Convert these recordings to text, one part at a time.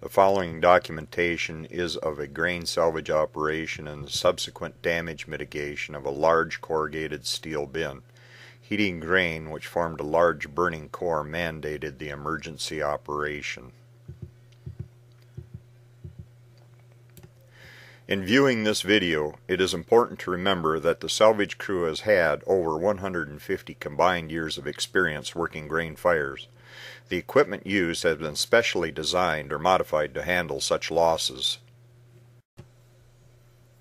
The following documentation is of a grain salvage operation and the subsequent damage mitigation of a large corrugated steel bin. Heating grain, which formed a large burning core, mandated the emergency operation. In viewing this video, it is important to remember that the salvage crew has had over 150 combined years of experience working grain fires. The equipment used has been specially designed or modified to handle such losses.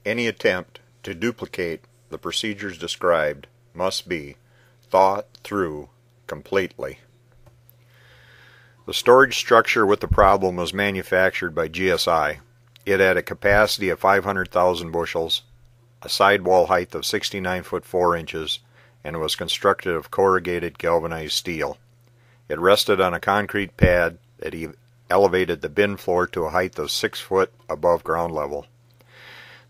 Any attempt to duplicate the procedures described must be thought through completely. The storage structure with the problem was manufactured by GSI. It had a capacity of 500,000 bushels, a sidewall height of 69 foot 4 inches, and was constructed of corrugated galvanized steel. It rested on a concrete pad that elevated the bin floor to a height of 6 foot above ground level.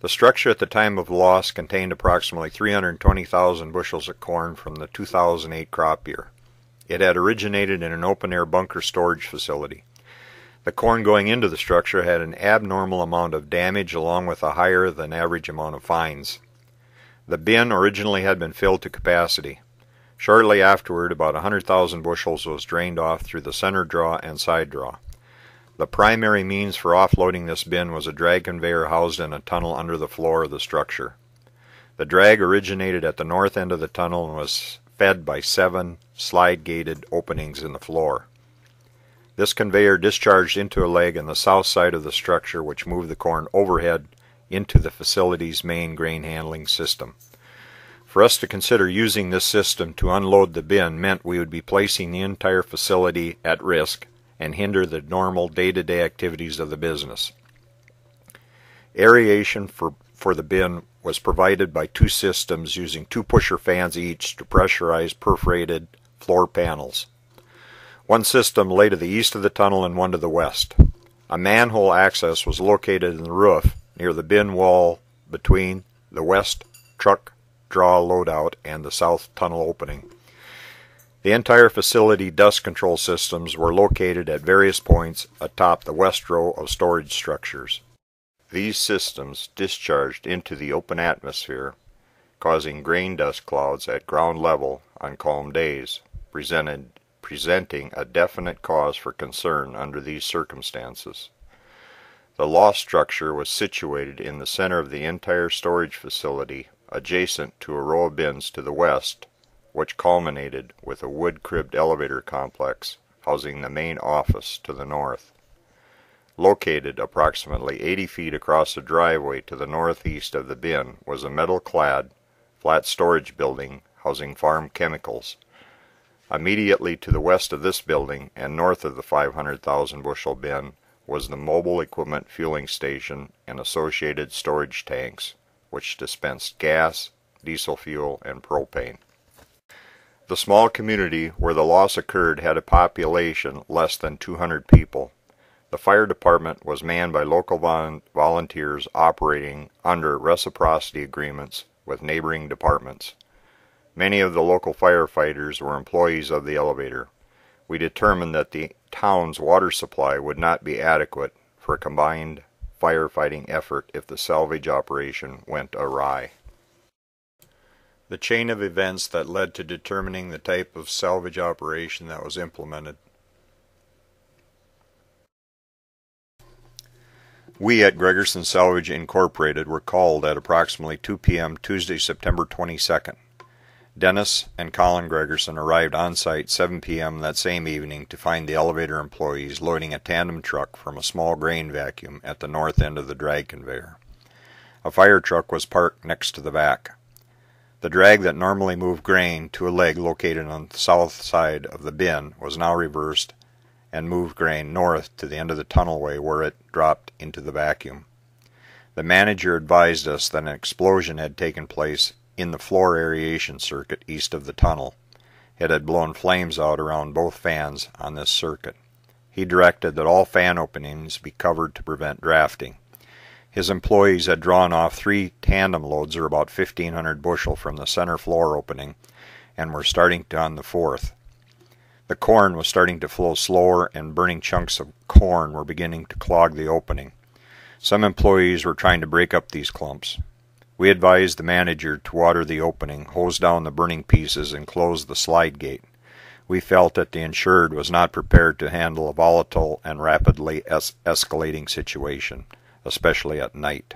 The structure at the time of loss contained approximately 320,000 bushels of corn from the 2008 crop year. It had originated in an open-air bunker storage facility. The corn going into the structure had an abnormal amount of damage along with a higher than average amount of fines. The bin originally had been filled to capacity. Shortly afterward, about 100,000 bushels was drained off through the center draw and side draw. The primary means for offloading this bin was a drag conveyor housed in a tunnel under the floor of the structure. The drag originated at the north end of the tunnel and was fed by seven slide-gated openings in the floor. This conveyor discharged into a leg on the south side of the structure which moved the corn overhead into the facility's main grain handling system. For us to consider using this system to unload the bin meant we would be placing the entire facility at risk and hinder the normal day-to-day activities of the business. Aeration for, for the bin was provided by two systems using two pusher fans each to pressurize perforated floor panels. One system lay to the east of the tunnel and one to the west. A manhole access was located in the roof near the bin wall between the west truck draw loadout and the south tunnel opening. The entire facility dust control systems were located at various points atop the west row of storage structures. These systems discharged into the open atmosphere, causing grain dust clouds at ground level on calm days, presented, presenting a definite cause for concern under these circumstances. The loss structure was situated in the center of the entire storage facility adjacent to a row of bins to the west, which culminated with a wood-cribbed elevator complex housing the main office to the north. Located approximately 80 feet across the driveway to the northeast of the bin was a metal-clad, flat storage building housing farm chemicals. Immediately to the west of this building and north of the 500,000 bushel bin was the mobile equipment fueling station and associated storage tanks which dispensed gas, diesel fuel, and propane. The small community where the loss occurred had a population less than 200 people. The fire department was manned by local volunteers operating under reciprocity agreements with neighboring departments. Many of the local firefighters were employees of the elevator. We determined that the town's water supply would not be adequate for a combined firefighting effort if the salvage operation went awry. The chain of events that led to determining the type of salvage operation that was implemented. We at Gregerson Salvage Incorporated were called at approximately 2 p.m. Tuesday, September 22nd. Dennis and Colin Gregerson arrived on site 7 p.m. that same evening to find the elevator employees loading a tandem truck from a small grain vacuum at the north end of the drag conveyor. A fire truck was parked next to the back. The drag that normally moved grain to a leg located on the south side of the bin was now reversed and moved grain north to the end of the tunnelway where it dropped into the vacuum. The manager advised us that an explosion had taken place in the floor aeration circuit east of the tunnel. It had blown flames out around both fans on this circuit. He directed that all fan openings be covered to prevent drafting. His employees had drawn off three tandem loads, or about 1,500 bushel, from the center floor opening, and were starting to on the fourth. The corn was starting to flow slower and burning chunks of corn were beginning to clog the opening. Some employees were trying to break up these clumps. We advised the manager to water the opening, hose down the burning pieces, and close the slide gate. We felt that the insured was not prepared to handle a volatile and rapidly es escalating situation, especially at night.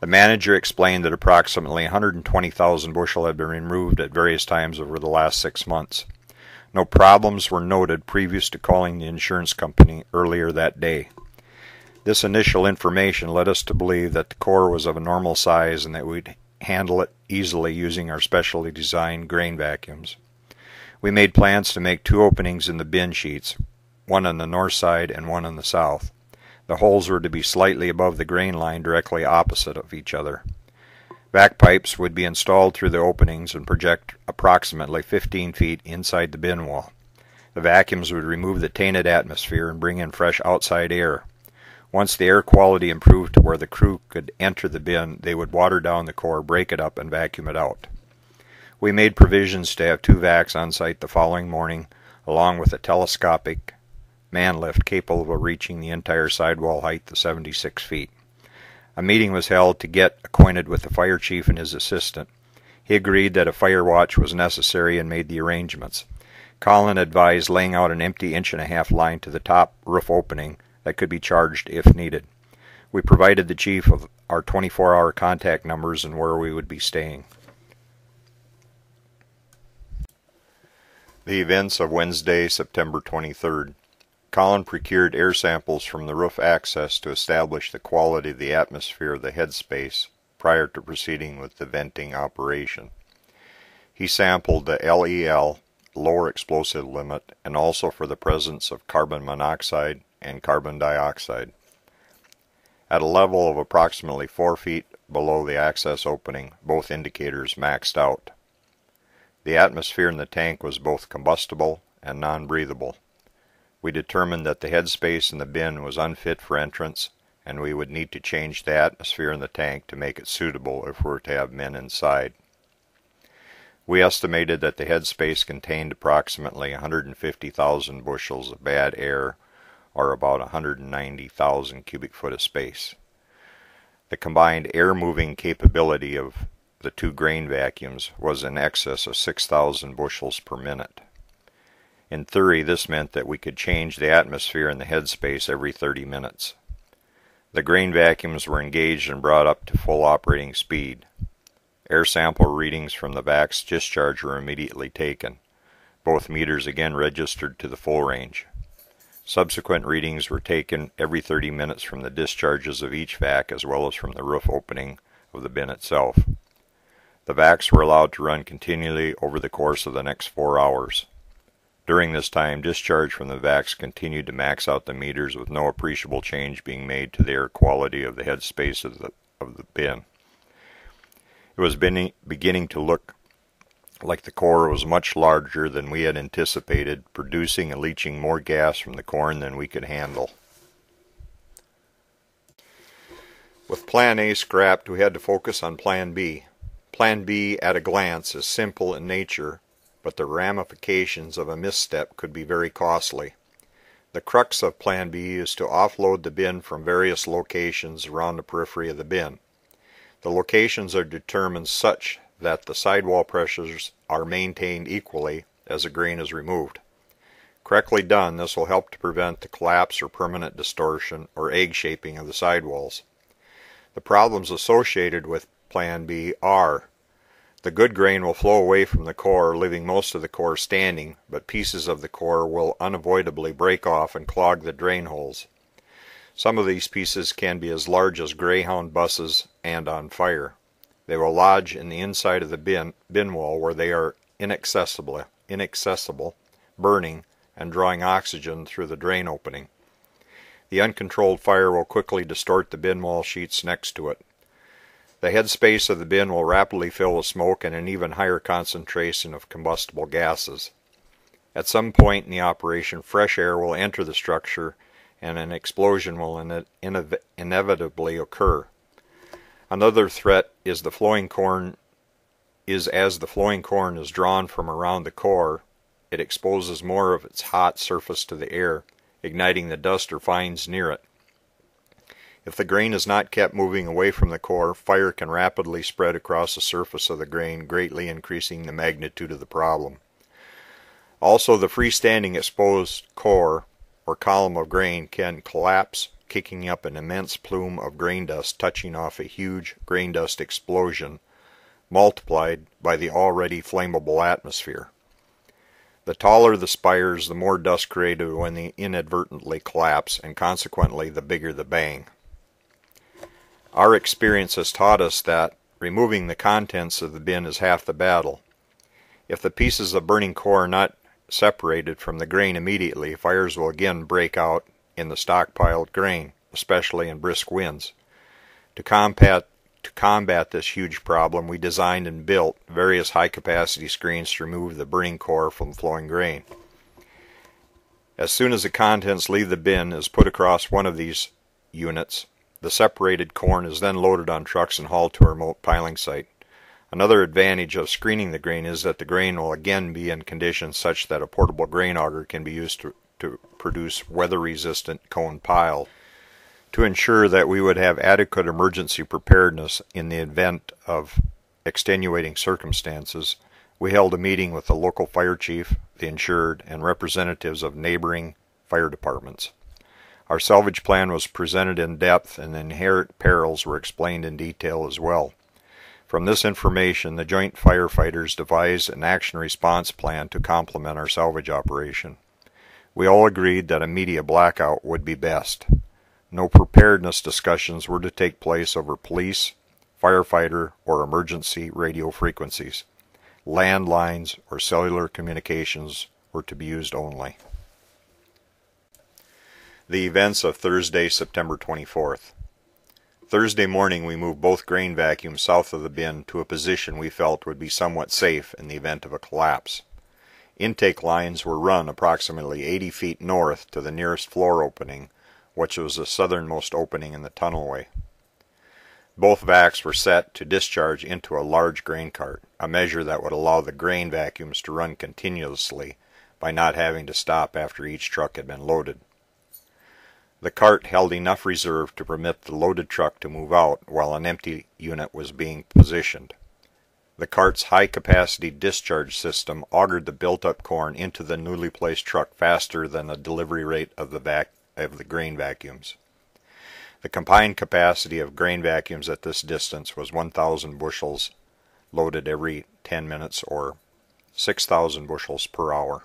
The manager explained that approximately 120,000 bushel had been removed at various times over the last six months. No problems were noted previous to calling the insurance company earlier that day. This initial information led us to believe that the core was of a normal size and that we'd handle it easily using our specially designed grain vacuums. We made plans to make two openings in the bin sheets, one on the north side and one on the south. The holes were to be slightly above the grain line directly opposite of each other. Vac pipes would be installed through the openings and project approximately 15 feet inside the bin wall. The vacuums would remove the tainted atmosphere and bring in fresh outside air. Once the air quality improved to where the crew could enter the bin, they would water down the core, break it up, and vacuum it out. We made provisions to have two vacs on site the following morning, along with a telescopic man lift capable of reaching the entire sidewall height of 76 feet. A meeting was held to get acquainted with the fire chief and his assistant. He agreed that a fire watch was necessary and made the arrangements. Colin advised laying out an empty inch and a half line to the top roof opening that could be charged if needed. We provided the chief of our 24 hour contact numbers and where we would be staying. The events of Wednesday, September 23rd. Colin procured air samples from the roof access to establish the quality of the atmosphere of the headspace prior to proceeding with the venting operation. He sampled the LEL, lower explosive limit, and also for the presence of carbon monoxide and carbon dioxide. At a level of approximately 4 feet below the access opening, both indicators maxed out. The atmosphere in the tank was both combustible and non-breathable. We determined that the headspace in the bin was unfit for entrance and we would need to change the atmosphere in the tank to make it suitable if we were to have men inside. We estimated that the headspace contained approximately 150,000 bushels of bad air or about 190,000 cubic foot of space. The combined air moving capability of the two grain vacuums was in excess of 6,000 bushels per minute. In theory, this meant that we could change the atmosphere in the headspace every 30 minutes. The grain vacuums were engaged and brought up to full operating speed. Air sample readings from the VAC's discharge were immediately taken. Both meters again registered to the full range. Subsequent readings were taken every 30 minutes from the discharges of each vac as well as from the roof opening of the bin itself. The vacs were allowed to run continually over the course of the next four hours. During this time, discharge from the vacs continued to max out the meters with no appreciable change being made to the air quality of the headspace of the, of the bin. It was beginning to look like the core was much larger than we had anticipated, producing and leaching more gas from the corn than we could handle. With Plan A scrapped, we had to focus on Plan B. Plan B, at a glance, is simple in nature but the ramifications of a misstep could be very costly. The crux of Plan B is to offload the bin from various locations around the periphery of the bin. The locations are determined such that the sidewall pressures are maintained equally as the grain is removed. Correctly done, this will help to prevent the collapse or permanent distortion or egg shaping of the sidewalls. The problems associated with Plan B are the good grain will flow away from the core, leaving most of the core standing, but pieces of the core will unavoidably break off and clog the drain holes. Some of these pieces can be as large as Greyhound buses and on fire. They will lodge in the inside of the bin, bin wall where they are inaccessible, inaccessible, burning, and drawing oxygen through the drain opening. The uncontrolled fire will quickly distort the bin wall sheets next to it. The head space of the bin will rapidly fill with smoke and an even higher concentration of combustible gases. At some point in the operation, fresh air will enter the structure and an explosion will inevitably occur. Another threat is the flowing corn is as the flowing corn is drawn from around the core, it exposes more of its hot surface to the air, igniting the dust or fines near it. If the grain is not kept moving away from the core, fire can rapidly spread across the surface of the grain, greatly increasing the magnitude of the problem. Also, the freestanding exposed core or column of grain can collapse, kicking up an immense plume of grain dust touching off a huge grain dust explosion, multiplied by the already flammable atmosphere. The taller the spires, the more dust created when they inadvertently collapse, and consequently the bigger the bang. Our experience has taught us that removing the contents of the bin is half the battle. If the pieces of burning core are not separated from the grain immediately, fires will again break out in the stockpiled grain, especially in brisk winds. To combat, to combat this huge problem, we designed and built various high-capacity screens to remove the burning core from flowing grain. As soon as the contents leave the bin is put across one of these units, the separated corn is then loaded on trucks and hauled to a remote piling site. Another advantage of screening the grain is that the grain will again be in conditions such that a portable grain auger can be used to, to produce weather-resistant cone pile. To ensure that we would have adequate emergency preparedness in the event of extenuating circumstances, we held a meeting with the local fire chief, the insured, and representatives of neighboring fire departments. Our salvage plan was presented in depth and the inherent perils were explained in detail as well. From this information, the joint firefighters devised an action response plan to complement our salvage operation. We all agreed that a media blackout would be best. No preparedness discussions were to take place over police, firefighter, or emergency radio frequencies. Landlines or cellular communications were to be used only. The events of Thursday, September 24th. Thursday morning we moved both grain vacuums south of the bin to a position we felt would be somewhat safe in the event of a collapse. Intake lines were run approximately 80 feet north to the nearest floor opening, which was the southernmost opening in the tunnelway. Both vacs were set to discharge into a large grain cart, a measure that would allow the grain vacuums to run continuously by not having to stop after each truck had been loaded. The cart held enough reserve to permit the loaded truck to move out while an empty unit was being positioned. The cart's high-capacity discharge system augered the built-up corn into the newly placed truck faster than the delivery rate of the, vac of the grain vacuums. The combined capacity of grain vacuums at this distance was 1,000 bushels loaded every 10 minutes or 6,000 bushels per hour.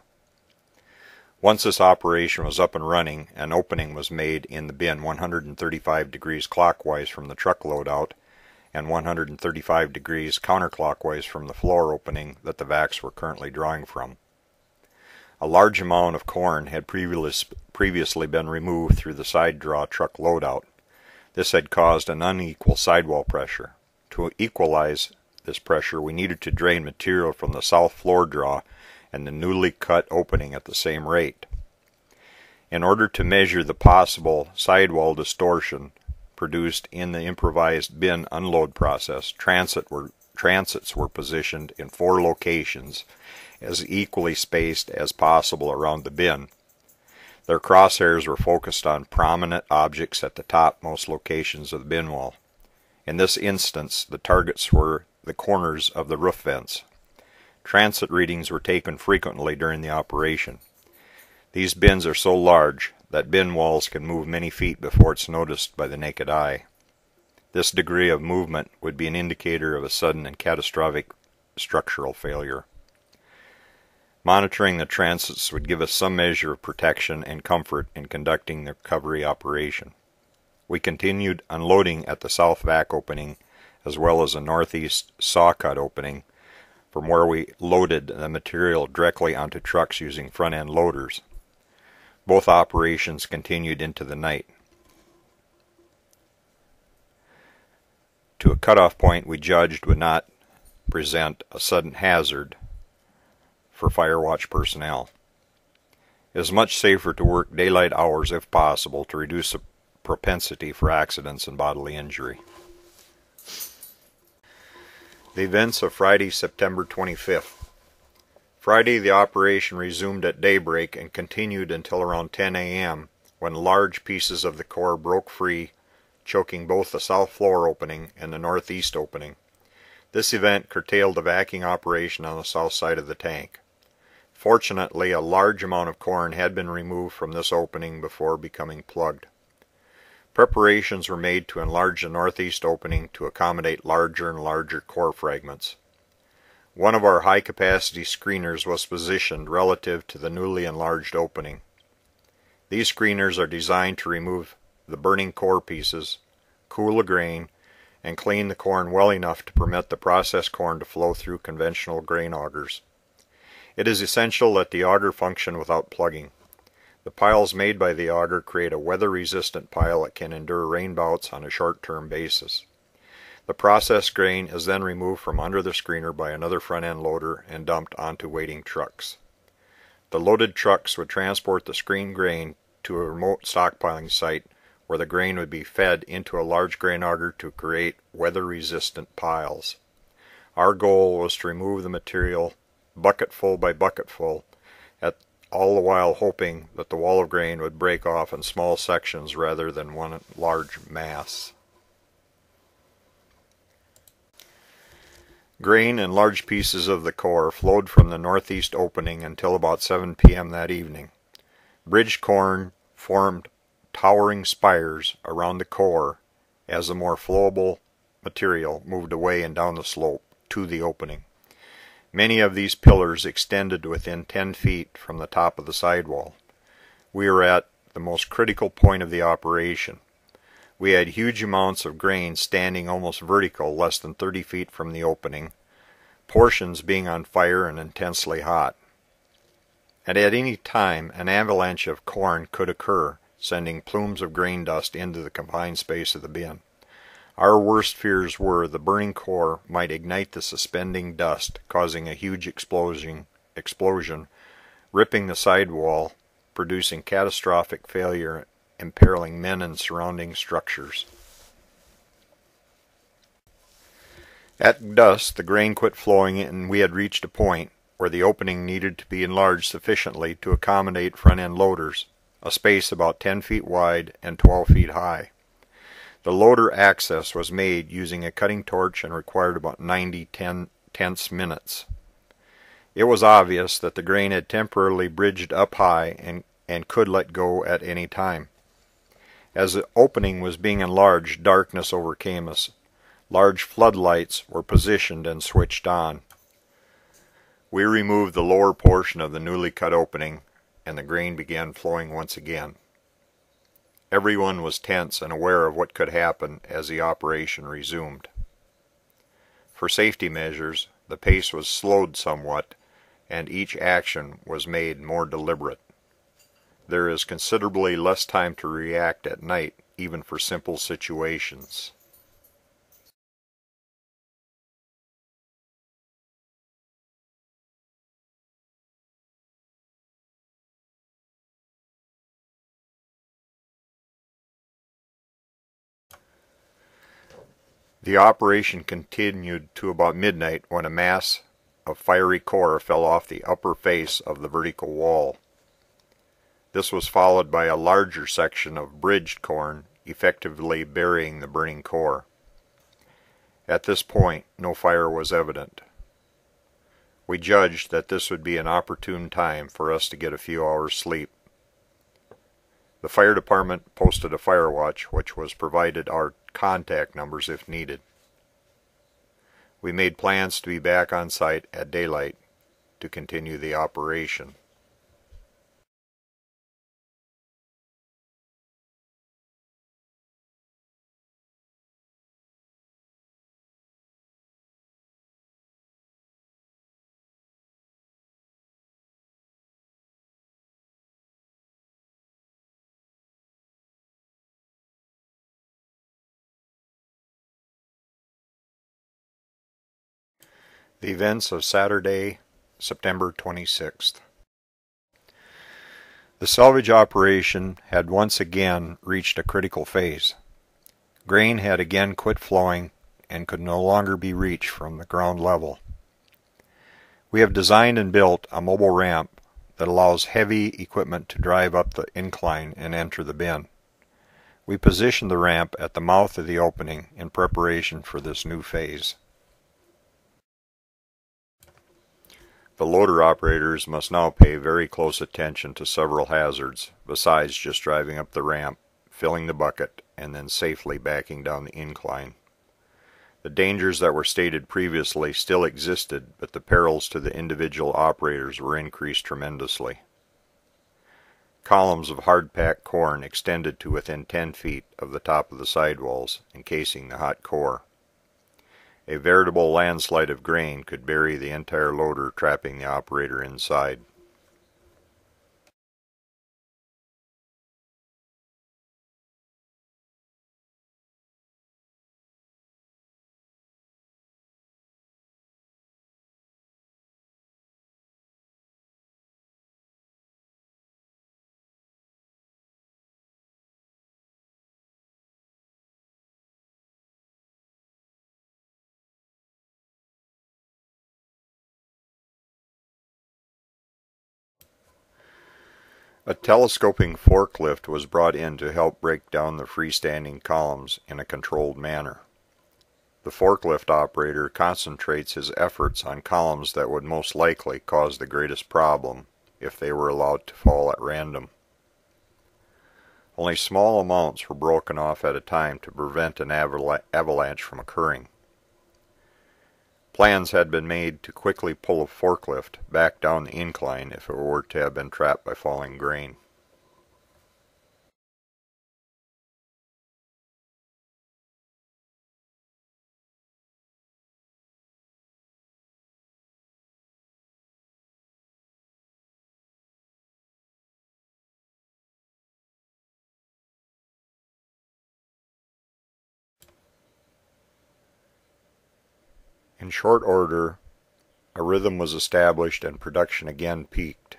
Once this operation was up and running, an opening was made in the bin 135 degrees clockwise from the truck loadout and 135 degrees counterclockwise from the floor opening that the vacs were currently drawing from. A large amount of corn had previous, previously been removed through the side draw truck loadout. This had caused an unequal sidewall pressure. To equalize this pressure, we needed to drain material from the south floor draw and the newly cut opening at the same rate. In order to measure the possible sidewall distortion produced in the improvised bin unload process, transit were, transits were positioned in four locations as equally spaced as possible around the bin. Their crosshairs were focused on prominent objects at the topmost locations of the bin wall. In this instance, the targets were the corners of the roof vents. Transit readings were taken frequently during the operation. These bins are so large that bin walls can move many feet before it's noticed by the naked eye. This degree of movement would be an indicator of a sudden and catastrophic structural failure. Monitoring the transits would give us some measure of protection and comfort in conducting the recovery operation. We continued unloading at the south vac opening as well as a northeast saw cut opening from where we loaded the material directly onto trucks using front end loaders. Both operations continued into the night. To a cutoff point we judged would not present a sudden hazard for fire watch personnel. It is much safer to work daylight hours if possible to reduce the propensity for accidents and bodily injury. The events of Friday, September 25th. Friday the operation resumed at daybreak and continued until around 10 a.m., when large pieces of the core broke free, choking both the south floor opening and the northeast opening. This event curtailed the vacuuming operation on the south side of the tank. Fortunately, a large amount of corn had been removed from this opening before becoming plugged. Preparations were made to enlarge the northeast opening to accommodate larger and larger core fragments. One of our high-capacity screeners was positioned relative to the newly enlarged opening. These screeners are designed to remove the burning core pieces, cool the grain, and clean the corn well enough to permit the processed corn to flow through conventional grain augers. It is essential that the auger function without plugging. The piles made by the auger create a weather-resistant pile that can endure rain bouts on a short-term basis. The processed grain is then removed from under the screener by another front-end loader and dumped onto waiting trucks. The loaded trucks would transport the screened grain to a remote stockpiling site where the grain would be fed into a large grain auger to create weather-resistant piles. Our goal was to remove the material bucketful by bucketful, all the while hoping that the wall of grain would break off in small sections rather than one large mass. Grain and large pieces of the core flowed from the northeast opening until about 7 p.m. that evening. Bridge corn formed towering spires around the core as the more flowable material moved away and down the slope to the opening. Many of these pillars extended within 10 feet from the top of the sidewall. We were at the most critical point of the operation. We had huge amounts of grain standing almost vertical less than 30 feet from the opening, portions being on fire and intensely hot. And at any time an avalanche of corn could occur, sending plumes of grain dust into the confined space of the bin. Our worst fears were the burning core might ignite the suspending dust, causing a huge explosion, explosion ripping the sidewall, producing catastrophic failure, imperiling men and surrounding structures. At dusk, the grain quit flowing and we had reached a point where the opening needed to be enlarged sufficiently to accommodate front-end loaders, a space about 10 feet wide and 12 feet high. The loader access was made using a cutting torch and required about 90 ten, tenths minutes. It was obvious that the grain had temporarily bridged up high and, and could let go at any time. As the opening was being enlarged, darkness overcame us. Large floodlights were positioned and switched on. We removed the lower portion of the newly cut opening, and the grain began flowing once again. Everyone was tense and aware of what could happen as the operation resumed. For safety measures, the pace was slowed somewhat, and each action was made more deliberate. There is considerably less time to react at night, even for simple situations. The operation continued to about midnight when a mass of fiery core fell off the upper face of the vertical wall. This was followed by a larger section of bridged corn, effectively burying the burning core. At this point, no fire was evident. We judged that this would be an opportune time for us to get a few hours' sleep. The fire department posted a fire watch, which was provided our contact numbers if needed. We made plans to be back on site at daylight to continue the operation. The events of Saturday, September 26th. The salvage operation had once again reached a critical phase. Grain had again quit flowing and could no longer be reached from the ground level. We have designed and built a mobile ramp that allows heavy equipment to drive up the incline and enter the bin. We position the ramp at the mouth of the opening in preparation for this new phase. The loader operators must now pay very close attention to several hazards besides just driving up the ramp, filling the bucket, and then safely backing down the incline. The dangers that were stated previously still existed, but the perils to the individual operators were increased tremendously. Columns of hard-packed corn extended to within 10 feet of the top of the sidewalls, encasing the hot core. A veritable landslide of grain could bury the entire loader, trapping the operator inside. A telescoping forklift was brought in to help break down the freestanding columns in a controlled manner. The forklift operator concentrates his efforts on columns that would most likely cause the greatest problem if they were allowed to fall at random. Only small amounts were broken off at a time to prevent an avalanche from occurring. Plans had been made to quickly pull a forklift back down the incline if it were to have been trapped by falling grain. In short order, a rhythm was established and production again peaked.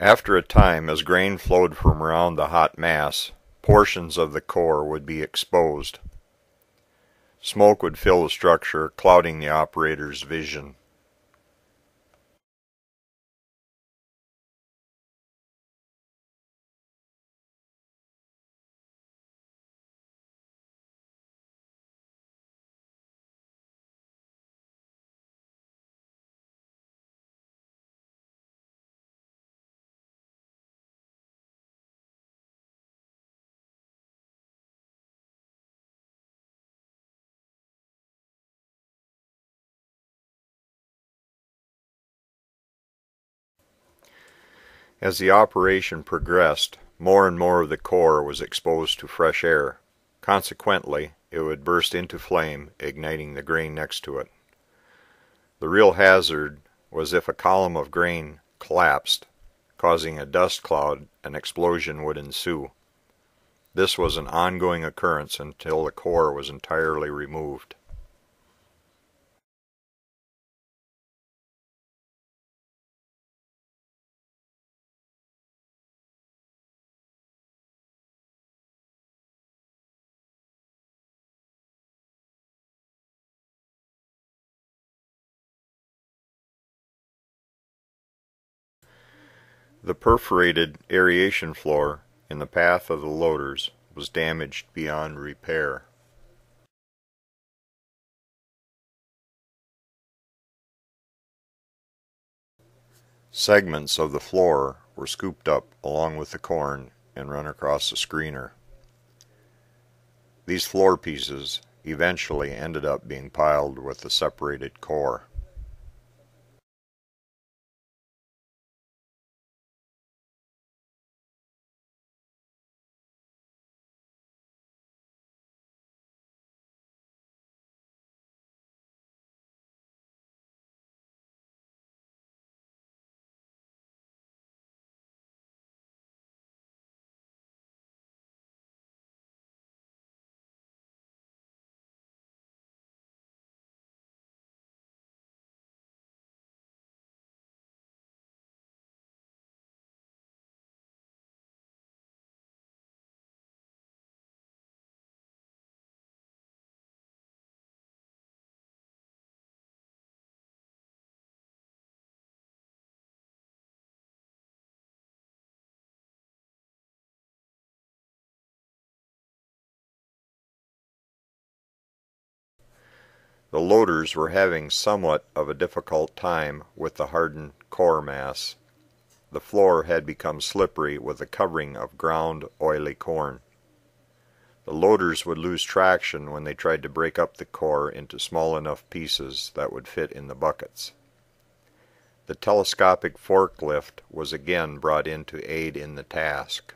After a time, as grain flowed from around the hot mass, portions of the core would be exposed. Smoke would fill the structure, clouding the operator's vision. As the operation progressed, more and more of the core was exposed to fresh air. Consequently, it would burst into flame, igniting the grain next to it. The real hazard was if a column of grain collapsed, causing a dust cloud, an explosion would ensue. This was an ongoing occurrence until the core was entirely removed. The perforated aeration floor in the path of the loaders was damaged beyond repair. Segments of the floor were scooped up along with the corn and run across the screener. These floor pieces eventually ended up being piled with the separated core. The loaders were having somewhat of a difficult time with the hardened core mass. The floor had become slippery with a covering of ground oily corn. The loaders would lose traction when they tried to break up the core into small enough pieces that would fit in the buckets. The telescopic forklift was again brought in to aid in the task.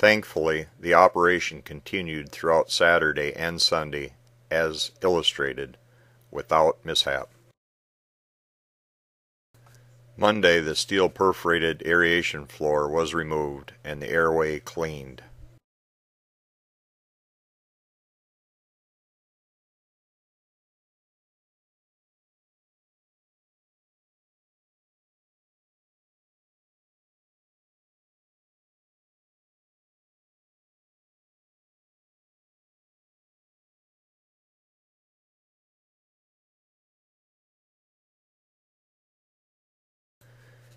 Thankfully, the operation continued throughout Saturday and Sunday, as illustrated, without mishap. Monday, the steel perforated aeration floor was removed and the airway cleaned.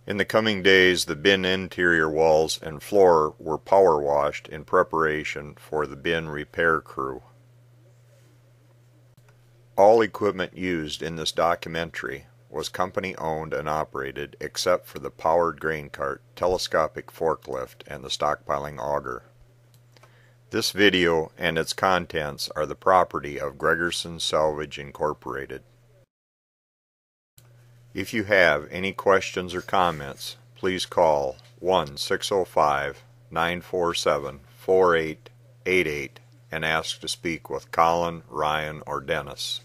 In the coming days, the bin interior walls and floor were power washed in preparation for the bin repair crew. All equipment used in this documentary was company owned and operated except for the powered grain cart, telescopic forklift, and the stockpiling auger. This video and its contents are the property of Gregerson Salvage Incorporated. If you have any questions or comments, please call 1 605 947 4888 and ask to speak with Colin, Ryan, or Dennis.